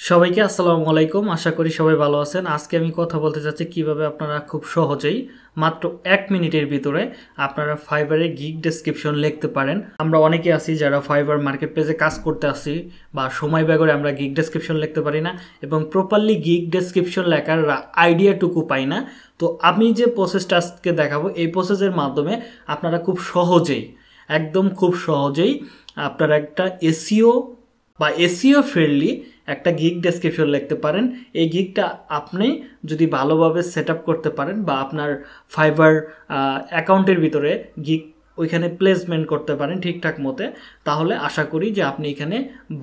সবাইকে আসসালামু আলাইকুম। আশা করি সবাই ভালো আছেন। আজকে আমি কথা বলতে চাচ্ছি কীভাবে আপনারা খুব সহজেই মাত্র এক মিনিটের ভিতরে আপনারা ফাইবারে গিগ ডেসক্রিপশন লিখতে পারেন। আমরা অনেকে আছি যারা ফাইবার মার্কেট প্লেসে কাজ করতে আসি বা সময় ব্যয় করে আমরা গিগ ডেসক্রিপশন লিখতে পারি না এবং প্রপারলি গিগ ডেসক্রিপশন লেখার আইডিয়াটুকু পাই না। তো আমি যে প্রসেসটা আজকে দেখাবো, এই প্রসেসের মাধ্যমে আপনারা খুব সহজেই, একদম খুব সহজেই আপনারা একটা এসিও বা এসিও ফ্রেন্ডলি একটা গিগ ডেসক্রিপশন লিখতে পারেন। এই গিগটা আপনি যদি ভালোভাবে সেট করতে পারেন বা আপনার ফাইবার অ্যাকাউন্টের ভিতরে গিগ ওইখানে প্লেসমেন্ট করতে পারেন ঠিকঠাক মতে, তাহলে আশা করি যে আপনি এখানে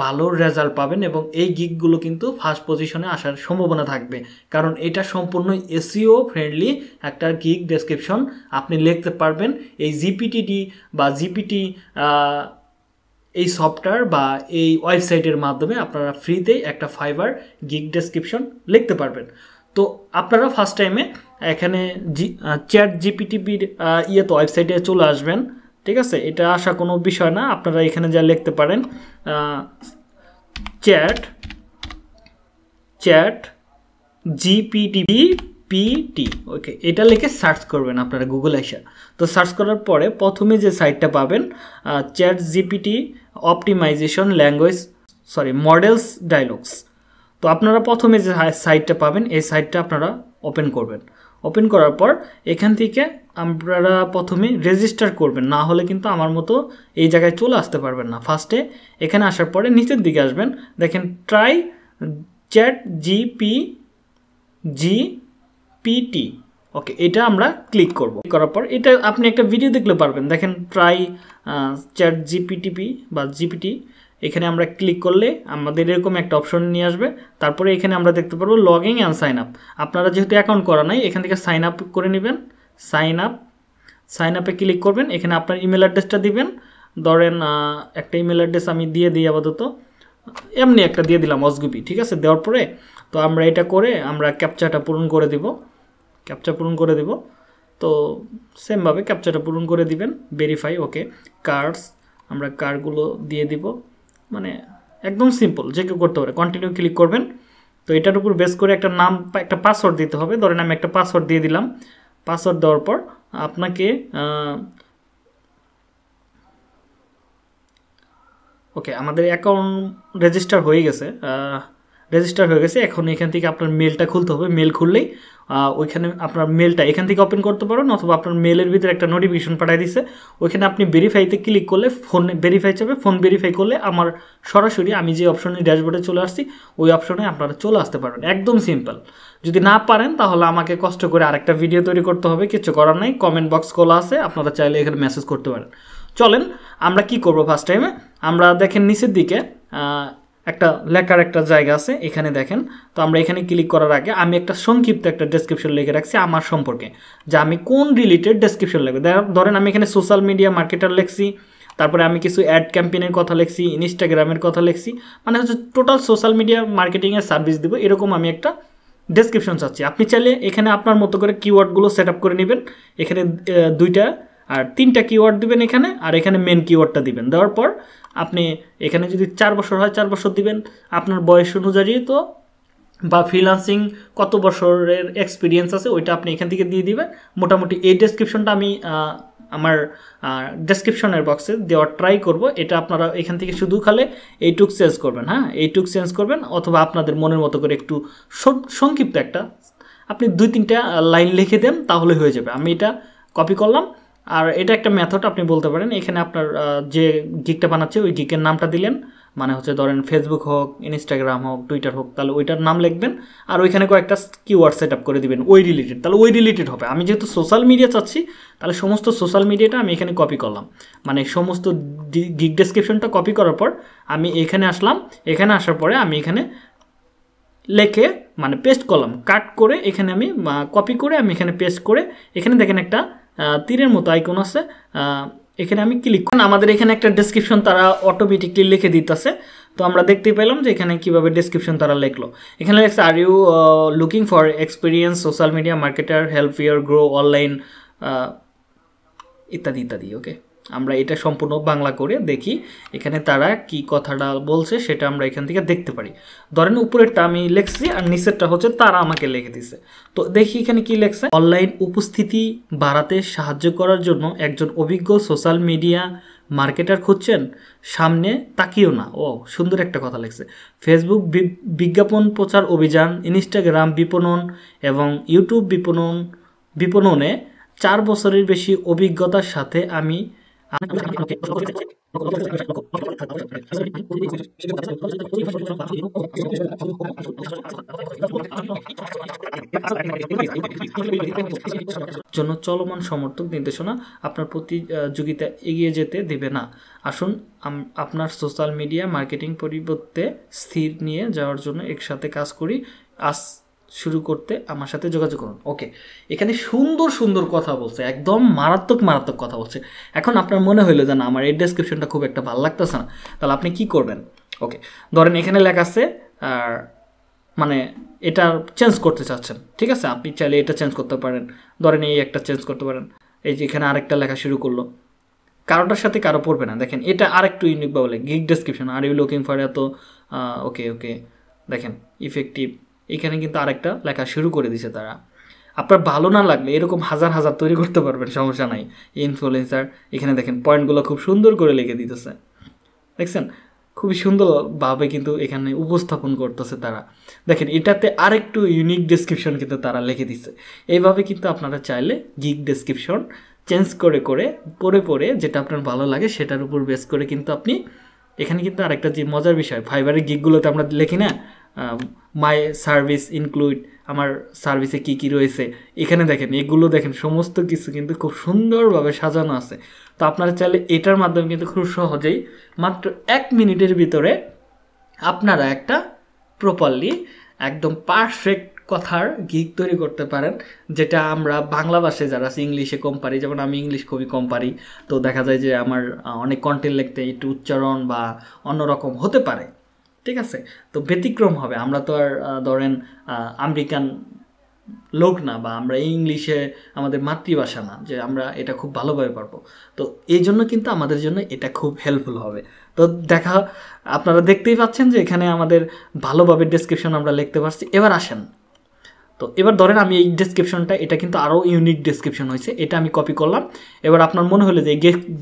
ভালো রেজাল্ট পাবেন এবং এই গিগগুলো কিন্তু ফার্স্ট পজিশনে আসার সম্ভাবনা থাকবে। কারণ এটা সম্পূর্ণ এসিও ফ্রেন্ডলি একটা গিগ ডেসক্রিপশন আপনি লিখতে পারবেন। এই জিপিটিডি বা জিপিটি এই সফটওয়্যার বা এই ওয়েবসাইটের মাধ্যমে আপনারা ফ্রিতেই একটা ফাইবার গিগ ডেসক্রিপশন লিখতে পারবেন। তো আপনারা ফার্স্ট টাইমে এখানে জি চ্যাট জিপিটিপির ইয়ে তো ওয়েবসাইটে চলে আসবেন, ঠিক আছে? এটা আসা কোনো বিষয় না, আপনারা এখানে যা লিখতে পারেন chat chat GPT PT okay এটা লিখে সার্চ করবেন আপনারা গুগল এসে। তো সার্চ করার পরে প্রথমে যে সাইটটা পাবেন chat GPT optimization language sorry models dialogues তো আপনারা প্রথমে যে সাইটটা পাবেন, এই সাইটটা আপনারা ওপেন করবেন। ওপেন করার পর এখান থেকে আপনারা প্রথমে রেজিস্টার করবেন। না হলে কিন্তু আমার মতো এই জায়গায় চলে আসতে পারবেন না। ফার্স্টে এখানে আসার পরে নিচের দিকে আসবেন। দেখেন try chat GP G PT okay এটা আমরা ক্লিক করব। করার পর এটা আপনি একটা ভিডিও দেখলে পারবেন। দেখেন ট্রাই চ্যাট জিপিটিপি বা জিপিটি এখানে আমরা ক্লিক করলে আমাদের এরকম একটা অপশন নিয়ে আসবে। তারপরে এখানে আমরা দেখতে পারব লগিং অ্যান্ড সাইন আপ আপনারা যেহেতু অ্যাকাউন্ট করা নাই, এখান থেকে সাইন আপ করে নেবেন। সাইন আপ সাইন আপে ক্লিক করবেন। এখানে আপনার ইমেল অ্যাড্রেসটা দিবেন। ধরেন একটা ইমেল অ্যাড্রেস আমি দিয়ে দিই আপাতত। এমনি একটা দিয়ে দিলাম অসগুপি ঠিক আছে? দেওয়ার পরে তো আমরা এটা করে আমরা ক্যাপচাটা পূরণ করে দিব। ক্যাপচা পূরণ করে দেব। তো সেমভাবে ক্যাপচাটা পূরণ করে দিবেন ভেরিফাই ওকে কার্ডস আমরা কার্ডগুলো দিয়ে দিব। মানে একদম সিম্পল যে কেউ করতে পারে। কন্টিনিউ ক্লিক করবেন। তো এটার উপর বেস করে একটা নাম, একটা পাসওয়ার্ড দিতে হবে। ধরেন আমি একটা পাসওয়ার্ড দিয়ে দিলাম। পাসওয়ার্ড দেওয়ার পর আপনাকে ওকে আমাদের অ্যাকাউন্ট রেজিস্টার হয়ে গেছে। রেজিস্টার হয়ে গেছে। এখন এখান থেকে আপনার মেলটা খুলতে হবে। মেল খুললেই ওইখানে আপনার মেলটা এখান থেকে ওপেন করতে পারেন অথবা আপনার মেলের ভিতরে একটা নোটিফিকেশন পাঠিয়ে দিচ্ছে ওইখানে আপনি ভেরিফাইতে ক্লিক করলে ফোন ভেরিফাই চাবে ফোন ভেরিফাই করলে আমার সরাসরি আমি যে অপশনে ড্যাশবোর্ডে চলে আসছি, ওই অপশনে আপনারা চলে আসতে পারবেন একদম সিম্পল যদি না পারেন তাহলে আমাকে কষ্ট করে আরেকটা ভিডিও তৈরি করতে হবে। কিছু করার নাই। কমেন্ট বক্স খোলা আছে। আপনারা চাইলে এখানে মেসেজ করতে পারেন। চলেন, আমরা কি করব ফার্স্ট টাইমে আমরা দেখেন নিচের দিকে একটা লেখার একটা জায়গা আছে, এখানে দেখেন। তো আমরা এখানে ক্লিক করার আগে আমি একটা সংক্ষিপ্ত একটা ডেসক্রিপশন লিখে রাখছি আমার সম্পর্কে, যে আমি কোন রিলেটেড ডেসক্রিপশন লিখব। ধরেন আমি এখানে সোশ্যাল মিডিয়া মার্কেটার লিখছি, তারপরে আমি কিছু অ্যাড ক্যাম্পেনের কথা লিখছি ইনস্টাগ্রামের কথা লিখছি মানে হচ্ছে টোটাল সোশ্যাল মিডিয়া মার্কেটিংয়ের সার্ভিস দেবো, এরকম আমি একটা ডেসক্রিপশন চাচ্ছি। আপনি চাইলে এখানে আপনার মতো করে কিওয়ার্ডগুলো সেট আপ করে নেবেন, এখানে দুইটা আর তিনটা কিওয়ার্ড দিবেন এখানে, আর এখানে মেন কিওয়ার্ডটা দিবেন। দেওয়ার পর আপনি এখানে যদি চার বছর হয়, চার বছর দিবেন। আপনার বয়স অনুযায়ী তো বা ফ্রিলান্সিং কত বছরের এক্সপিরিয়েন্স আছে, ওইটা আপনি এখান থেকে দিয়ে দিবেন। মোটামুটি এই ডেসক্রিপশনটা আমি আমার ডেসক্রিপশনের বক্সে দেওয়ার ট্রাই করব। এটা আপনারা এখান থেকে শুধু খালে এইটুক চেঞ্জ করবেন হ্যাঁ? এইটুক চেঞ্জ করবেন, অথবা আপনাদের মনের মতো করে একটু সংক্ষিপ্ত একটা, আপনি দুই তিনটা লাইন লিখে দেন, তাহলে হয়ে যাবে। আমি এটা কপি করলাম। আর এটা একটা মেথড আপনি বলতে পারেন। এখানে আপনার যে গিকটা বানাচ্ছে, ওই গিকের নামটা দিলেন। মানে হচ্ছে ধরেন ফেসবুক হোক ইনস্টাগ্রাম হোক টুইটার হোক, তাহলে ওইটার নাম লিখবেন। আর ওইখানে কয়েকটা কিওয়ার্ড সেট আপ করে দিবেন, ওই রিলেটেড তাহলে ওই রিলেটেড হবে। আমি যেহেতু সোশ্যাল মিডিয়া চাচ্ছি, তাহলে সমস্ত সোশ্যাল মিডিয়াটা আমি এখানে কপি করলাম। মানে সমস্ত গিক ডেসক্রিপশনটা কপি করার পর, আমি এখানে আসলাম। এখানে আসার পরে আমি এখানে লেখে মানে পেস্ট করলাম। কাট করে এখানে আমি কপি করে আমি এখানে পেস্ট করে, এখানে দেখেন একটা তীরের মতো আইকন আছে। এখানে আমি ক্লিক করি আমাদের এখানে একটা ডেসক্রিপশন তারা অটোমেটিকলি লিখে দিতেছে। তো আমরা দেখতে পেলাম যে এখানে কীভাবে ডেসক্রিপশন তারা লিখলো। এখানে লেখছে are you looking for experience social media marketer help your grow online ইত্যাদি ইত্যাদি ওকে আমরা এটা সম্পূর্ণ বাংলা করে দেখি এখানে তারা কি কথাটা বলছে সেটা আমরা এখান থেকে দেখতে পারি। ধরেন উপরেরটা আমি লিখছি আর নিচেরটা হচ্ছে তারা আমাকে লিখে দিছে। তো দেখি এখানে কি লেখছে? অনলাইন উপস্থিতি বাড়াতে সাহায্য করার জন্য একজন অভিজ্ঞ সোশ্যাল মিডিয়া মার্কেটার খুঁজছেন, সামনে তাকিও না। ও, সুন্দর একটা কথা লেগছে ফেসবুক বিজ্ঞাপন প্রচার অভিযান, ইনস্টাগ্রাম বিপণন এবং ইউটিউব বিপণন বিপণনে চার বছরের বেশি অভিজ্ঞতার সাথে আমি জন্য চলমান সমর্থক নির্দেশনা আপনার প্রতিযোগিতা এগিয়ে যেতে দেবে না। আসুন আপনার সোশ্যাল মিডিয়া মার্কেটিং পরিবর্তে স্থির নিয়ে যাওয়ার জন্য একসাথে কাজ করি। আস শুরু করতে আমার সাথে যোগাযোগ করুন। ওকে, এখানে সুন্দর সুন্দর কথা বলছে, একদম মারাত্মক মারাত্মক কথা বলছে। এখন আপনার মনে হইল যে না, আমার এই ডেসক্রিপশনটা খুব একটা ভালো লাগতেছে না, তাহলে আপনি কি করবেন? ওকে, ধরেন এখানে লেখা আছে আর মানে এটা চেঞ্জ করতে চাচ্ছেন, ঠিক আছে? আপনি চাইলে এটা চেঞ্জ করতে পারেন, ধরেন এই একটা চেঞ্জ করতে পারেন, এই যে এখানে আরেকটা লেখা শুরু করল। কারোটার সাথে কারও পড়বে না, দেখেন এটা আরেকটু ইউনিক বা বলে gig description are you looking for এত ওকে ওকে দেখেন ইফেক্টিভ এখানে কিন্তু আরেকটা লেখা শুরু করে দিছে তারা। আপনার ভালো না লাগলে এরকম হাজার হাজার তৈরি করতে পারবেন, সমস্যা নাই। ইনফ্লুয়েন্সার এখানে দেখেন পয়েন্টগুলো খুব সুন্দর করে লিখে দিতেছে। দেখছেন? খুবই সুন্দরভাবে কিন্তু এখানে উপস্থাপন করতেছে তারা। দেখেন, এটাতে আরেকটু ইউনিক ডেসক্রিপশন কিন্তু তারা লিখে দিচ্ছে এইভাবে কিন্তু আপনারা চাইলে গিগ ডেসক্রিপশন চেঞ্জ করে করে পরে পরে যেটা আপনার ভালো লাগে সেটার উপর বেস করে কিন্তু আপনি এখানে কিন্তু আরেকটা যে মজার বিষয় ফাইবারের গিকগুলোতে আমরা লিখি না মাই সার্ভিস ইনক্লুড আমার সার্ভিসে কি কি রয়েছে। এখানে দেখেন, এগুলো দেখেন, সমস্ত কিছু কিন্তু খুব সুন্দরভাবে সাজানো আছে। তো আপনারা চাইলে এটার মাধ্যমে কিন্তু খুব সহজেই মাত্র এক মিনিটের ভিতরে আপনারা একটা প্রপারলি একদম পারফেক্ট কথার গিক তৈরি করতে পারেন, যেটা আমরা বাংলা ভাষায় যারা আছে ইংলিশে কম পারি, যেমন আমি ইংলিশ খুবই কম পারি। তো দেখা যায় যে আমার অনেক কন্টেন্ট লিখতে একটু উচ্চারণ বা অন্যরকম হতে পারে। ঠিক আছে? তো ব্যতিক্রম হবে। আমরা তো আর ধরেন আমেরিকান লোক না বা আমরা ইংলিশে আমাদের মাতৃভাষা না, যে আমরা এটা খুব ভালোভাবে পারব। তো এই জন্য কিন্তু আমাদের জন্য এটা খুব হেল্পফুল হবে। তো দেখা, আপনারা দেখতেই পাচ্ছেন যে এখানে আমাদের ভালোভাবে ডেসক্রিপশন আমরা লিখতে পারছি। এবার আসেন। তো এবার ধরেন আমি এই ডেসক্রিপশনটা এটা কিন্তু আরও ইউনিক ডেসক্রিপশন হয়েছে। এটা আমি কপি করলাম। এবার আপনার মনে হলো যে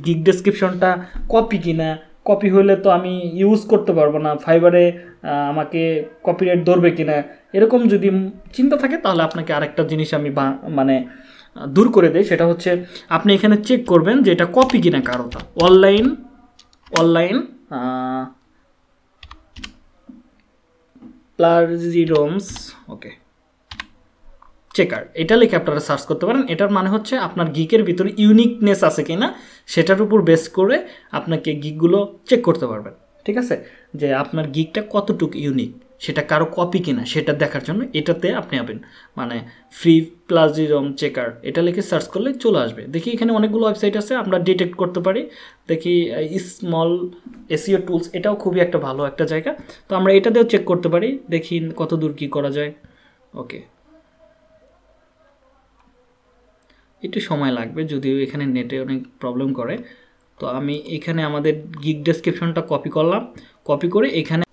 গিগ ডেসক্রিপশনটা কপি কিনা কপি হলে তো আমি ইউজ করতে পারব না। ফাইবারে আমাকে কপিরাইট ধরবে কিনা, এরকম যদি চিন্তা থাকে, তাহলে আপনাকে আরেকটা জিনিস আমি মানে দূর করে দেয় সেটা হচ্ছে, আপনি এখানে চেক করবেন যে এটা কপি কিনা কারোটা। Online online plagiarism okay checker এটা লিখে আপনারা সার্চ করতে পারেন। এটার মানে হচ্ছে আপনার গিকের ভিতরে ইউনিকনেস আছে কি না সেটার উপর বেস করে আপনাকে গিকগুলো চেক করতে পারবেন। ঠিক আছে? যে আপনার গিকটা কতটুকু ইউনিক সেটা কারও কপি কিনা, সেটা দেখার জন্য এটাতে আপনি আবেন। মানে ফ্রি প্লাজিরম চেকার এটা লিখে সার্চ করলে চলে আসবে। দেখি এখানে অনেকগুলো ওয়েবসাইট আছে, আমরা ডিটেক্ট করতে পারি। দেখি স্মল এসিও টুলস এটাও খুবই একটা ভালো একটা জায়গা। তো আমরা এটা দিয়েও চেক করতে পারি, দেখি কত দূর কী করা যায়। ওকে একটু সময় লাগবে, যদিও এখানে নেটে অনেক প্রবলেম করে। তো আমি এখানে আমাদের গিগ ডেসক্রিপশনটা কপি করলাম। কপি করে এখানে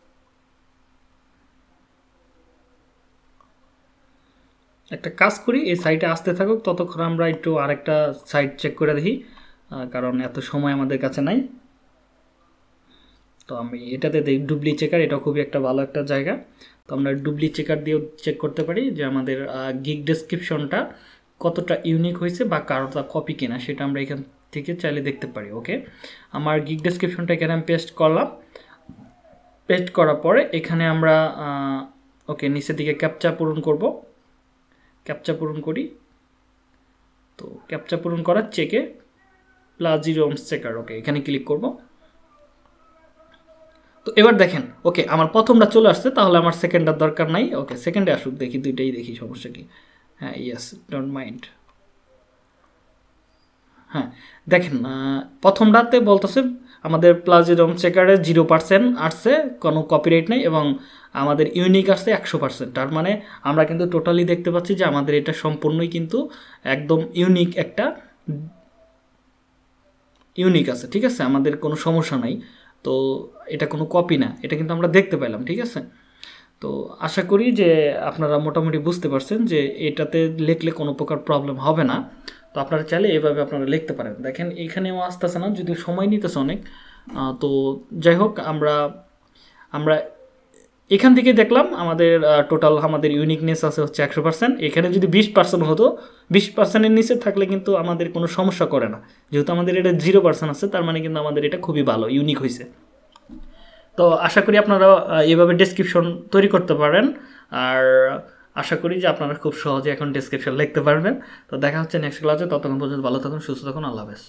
একটা কাজ করি, এই সাইটে আসতে থাকুক। ততক্ষণ আমরা একটু আরেকটা সাইট চেক করে দেখি কারণ এত সময় আমাদের কাছে নাই। তো আমি এটাতে দেখি ডুবলি চেকার এটা খুবই একটা ভালো একটা জায়গা। তো আমরা ডুবলি চেকার দিয়েও চেক করতে পারি যে আমাদের গিগ ডেসক্রিপশনটা কতটা ইউনিক হয়েছে বা কারোটা কপি কিনা সেটা আমরা এখান থেকে চাইলে দেখতে পারি ওকে আমার গিগ ডেসক্রিপশনটা এখানে আমি পেস্ট করলাম। পেস্ট করার পরে এখানে আমরা ওকে নিচের দিকে ক্যাপচা পূরণ করব। ক্যাপচা পূরণ করি। তো ক্যাপচা পূরণ করার চেকে প্লাস প্লাজিরোমস চেকার ওকে এখানে ক্লিক করব। তো এবার দেখেন ওকে আমার প্রথমটা চলে আসছে, তাহলে আমার সেকেন্ডটার দরকার নাই ওকে সেকেন্ডে আসুক, দেখি দুইটাই দেখি সমস্যা কি। হ্যাঁ ইয়েস ডোন্ট মাইন্ড হ্যাঁ দেখেন প্রথমটাতে বলতেছে আমাদের প্লাজিডম চেকারে জিরো পার্সেন্ট আসছে, কোনো কপিরাইট নেই এবং আমাদের ইউনিক আসছে একশো পার্সেন্ট তার মানে আমরা কিন্তু টোটালি দেখতে পাচ্ছি যে আমাদের এটা সম্পূর্ণই কিন্তু একদম ইউনিক একটা ইউনিক আছে, ঠিক আছে? আমাদের কোনো সমস্যা নাই। তো এটা কোনো কপি না, এটা কিন্তু আমরা দেখতে পেলাম, ঠিক আছে? তো আশা করি যে আপনারা মোটামুটি বুঝতে পারছেন যে এটাতে লিখলে কোনো প্রকার প্রবলেম হবে না। তো আপনারা চাইলে এভাবে আপনারা লিখতে পারেন। দেখেন, এখানেও আসতেছে না যদি সময় নিতেছে অনেক। তো যাই হোক, আমরা আমরা এখান থেকে দেখলাম আমাদের টোটাল আমাদের ইউনিকনেস আছে হচ্ছে একশো পার্সেন্ট এখানে যদি বিশ পার্সেন্ট হতো, বিশ পার্সেন্টের নিচে থাকলে কিন্তু আমাদের কোনো সমস্যা করে না। যেহেতু আমাদের এটা জিরো পার্সেন্ট আছে, তার মানে কিন্তু আমাদের এটা খুবই ভালো ইউনিক হয়েছে তো আশা করি আপনারা এভাবে ডেসক্রিপশন তৈরি করতে পারেন। আর আশা করি যে আপনারা খুব সহজে এখন ডেসক্রিপশন লিখতে পারবেন। তো দেখা হচ্ছে নেক্সট ক্লাসে ততক্ষণ পর্যন্ত ভালো থাকুন, সুস্থ থাকুন। আল্লাহ হাফেজ।